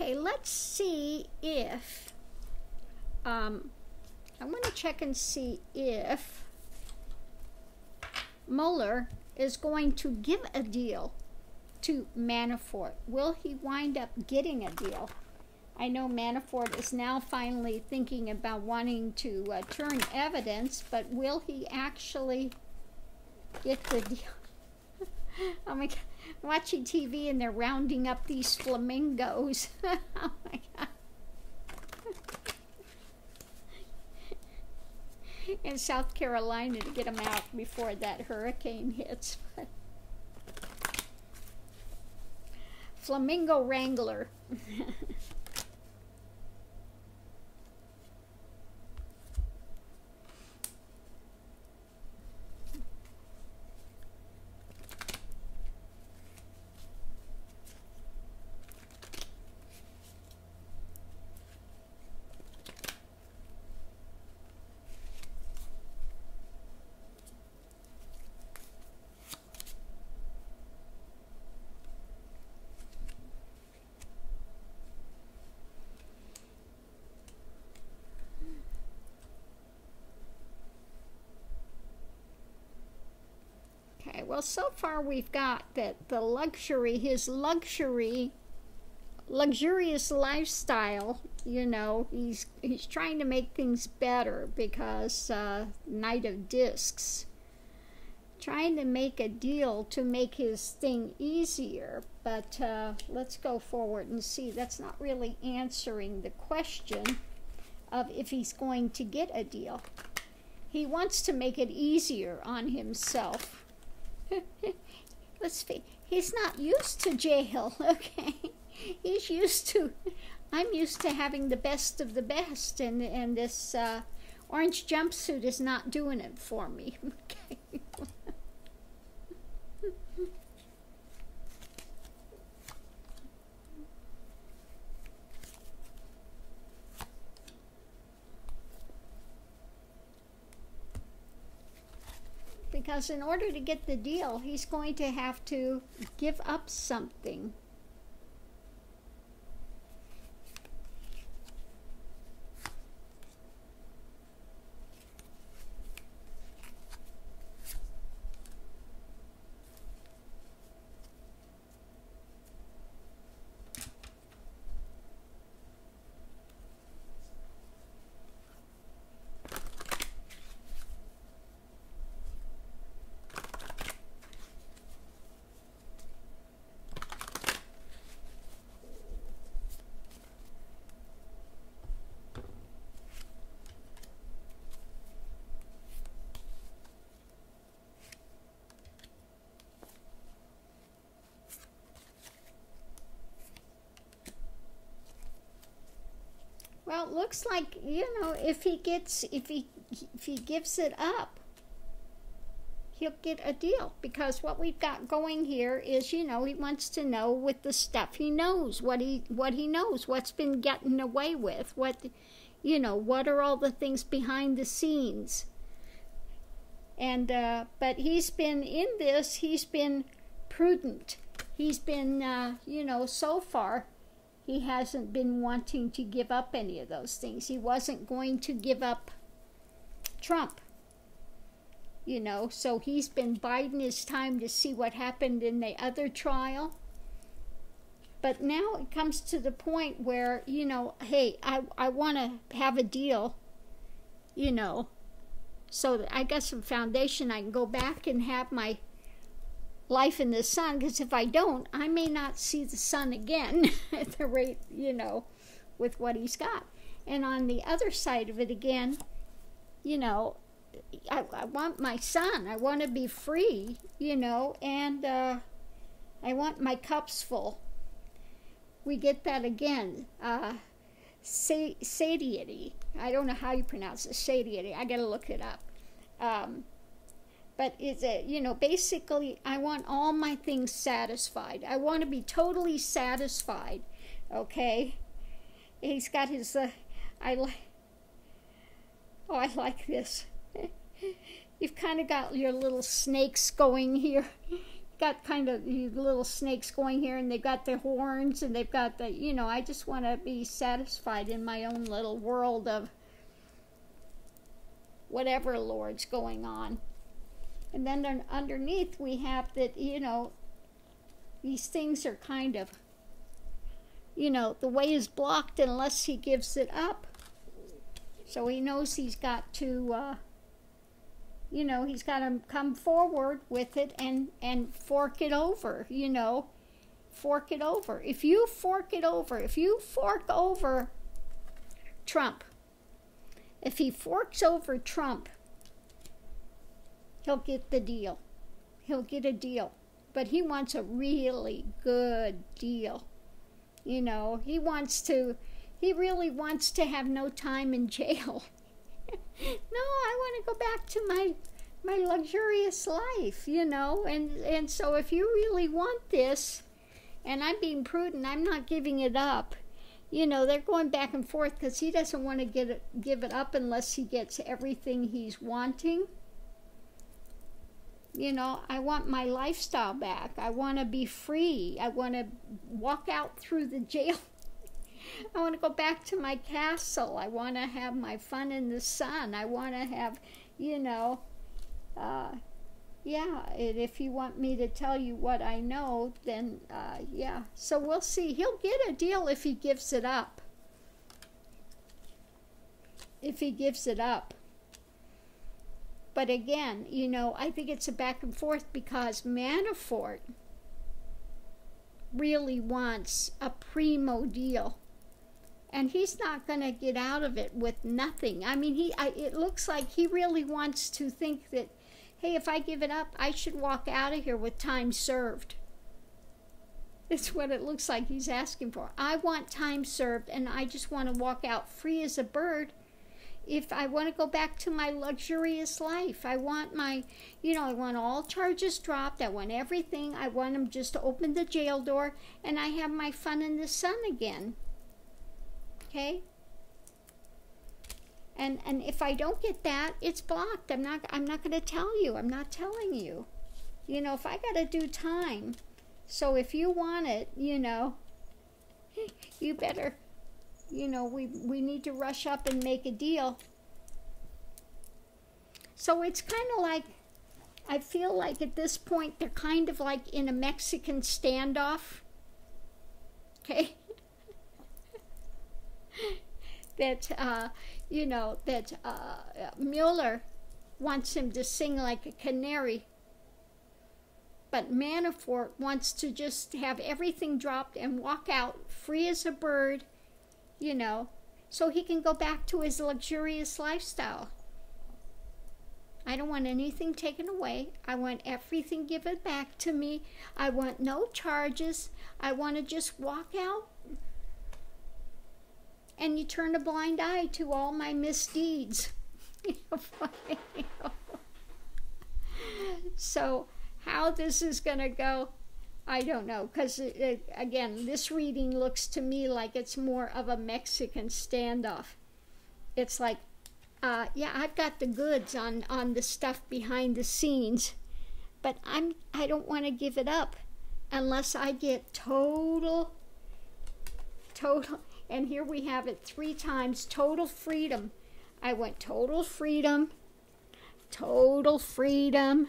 Okay, let's see if. Um, I want to check and see if Mueller is going to give a deal to Manafort. Will he wind up getting a deal? I know Manafort is now finally thinking about wanting to uh, turn evidence, but will he actually get the deal? oh my God. Watching TV and they're rounding up these flamingos. oh my God. in South Carolina to get them out before that hurricane hits. Flamingo Wrangler. well, so far we've got that the luxury, his luxury, luxurious lifestyle. You know, he's he's trying to make things better because uh, Knight of Discs, trying to make a deal to make his thing easier. But uh, let's go forward and see. That's not really answering the question of if he's going to get a deal. He wants to make it easier on himself Let's see. He's not used to jail, okay? He's used to. I'm used to having the best of the best, and and this uh, orange jumpsuit is not doing it for me. Okay. Because in order to get the deal, he's going to have to give up something. Looks like you know if he gets if he if he gives it up, he'll get a deal. Because what we've got going here is you know he wants to know with the stuff. He knows what he what he knows what's been getting away with what you know what are all the things behind the scenes. And uh, but he's been in this he's been prudent. He's been uh, you know so far he hasn't been wanting to give up any of those things. He wasn't going to give up Trump. You know, so he's been biding his time to see what happened in the other trial. But now it comes to the point where, you know, hey, I, I want to have a deal, you know, so that I got some foundation. I can go back and have my life in the sun because if I don't, I may not see the sun again at the rate, you know, with what he's got. And on the other side of it again, you know, I, I want my sun. I want to be free, you know, and uh, I want my cups full. We get that again. Uh, satiety. I don't know how you pronounce it. Satiety. I got to look it up. Um, but it's you know basically i want all my things satisfied. I want to be totally satisfied okay? He's got his uh, i like oh i like this. You've kind of got your little snakes going here. Got kind of little snakes going here, and they've got their horns, and they've got the, you know, I just want to be satisfied in my own little world of whatever Lord's going on. And then underneath, we have that, you know, these things are kind of, you know, the way is blocked unless he gives it up. So he knows he's got to, uh, you know, he's got to come forward with it and, and fork it over, you know, fork it over. If you fork it over, if you fork over Trump, if he forks over Trump, he'll get the deal. He'll get a deal. But he wants a really good deal. You know, he wants to, he really wants to have no time in jail. no, I want to go back to my my luxurious life, you know. And and so if you really want this, and I'm being prudent, I'm not giving it up you know, they're going back and forth because he doesn't want to get it, give it up unless he gets everything he's wanting. You know, I want my lifestyle back. I want to be free. I want to walk out through the jail. I want to go back to my castle. I want to have my fun in the sun. I want to have, you know, uh, yeah, if you want me to tell you what I know, then uh, yeah. So we'll see. He'll get a deal if he gives it up. If he gives it up. But again, you know, I think it's a back and forth because Manafort really wants a primo deal. And he's not going to get out of it with nothing. I mean, he I, it looks like he really wants to think that hey, if I give it up, I should walk out of here with time served. It's what it looks like he's asking for. I want time served and I just want to walk out free as a bird. If I want to go back to my luxurious life, I want my, you know, I want all charges dropped. I want everything. I want them just to open the jail door and I have my fun in the sun again. Okay? and and if I don't get that, it's blocked. I'm not I'm not going to tell you. I'm not telling you. You know, if I got to do time. So if you want it, you know, you better you know, we we need to rush up and make a deal. So it's kind of like I feel like at this point they're kind of like in a Mexican standoff. Okay? that uh, you know, that uh, Mueller wants him to sing like a canary. But Manafort wants to just have everything dropped and walk out free as a bird, you know, so he can go back to his luxurious lifestyle. I don't want anything taken away. I want everything given back to me. I want no charges. I want to just walk out and you turn a blind eye to all my misdeeds. so, how this is going to go, I don't know. Because, again, this reading looks to me like it's more of a Mexican standoff. It's like, uh, yeah, I've got the goods on, on the stuff behind the scenes, but I'm I don't want to give it up unless I get total, total and here we have it three times total freedom. I went total freedom, total freedom.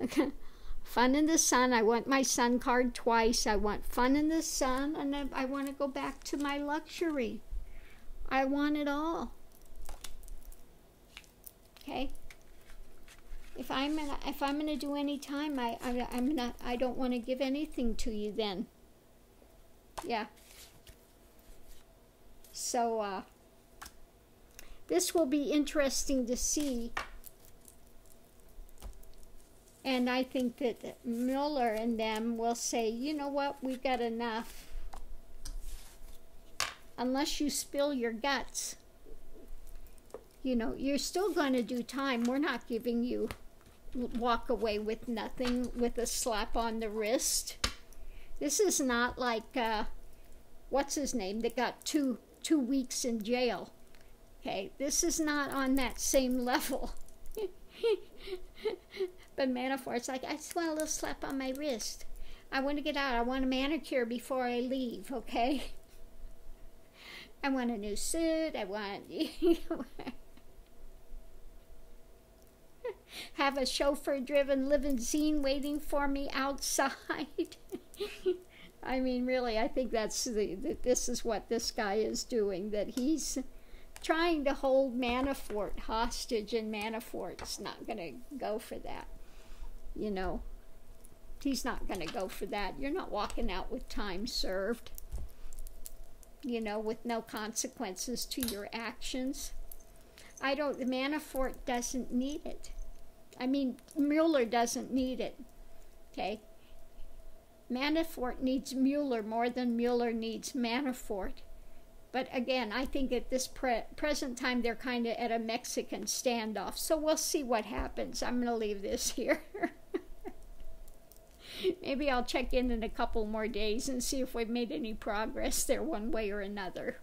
fun in the sun. I want my sun card twice. I want fun in the sun, and then I want to go back to my luxury. I want it all. Okay. If I'm gonna, if I'm gonna do any time, I, I I'm not. I don't want to give anything to you then. Yeah. So uh, this will be interesting to see. And I think that Mueller and them will say, you know what, we've got enough. Unless you spill your guts. You know, you're still going to do time. We're not giving you walk away with nothing with a slap on the wrist. This is not like, uh, what's his name, that got two two weeks in jail. Okay, this is not on that same level. but Manafort's like, I just want a little slap on my wrist. I want to get out. I want a manicure before I leave, okay? I want a new suit. I want have a chauffeur driven limousine waiting for me outside. I mean, really, I think that's the, this is what this guy is doing, that he's trying to hold Manafort hostage, and Manafort's not going to go for that. You know, he's not going to go for that. You're not walking out with time served, you know, with no consequences to your actions. I don't, Manafort doesn't need it. I mean, Mueller doesn't need it. Okay? Manafort needs Mueller more than Mueller needs Manafort. But again, I think at this pre- present time they're kind of at a Mexican standoff. So we'll see what happens. I'm going to leave this here. Maybe I'll check in in a couple more days and see if we've made any progress there one way or another.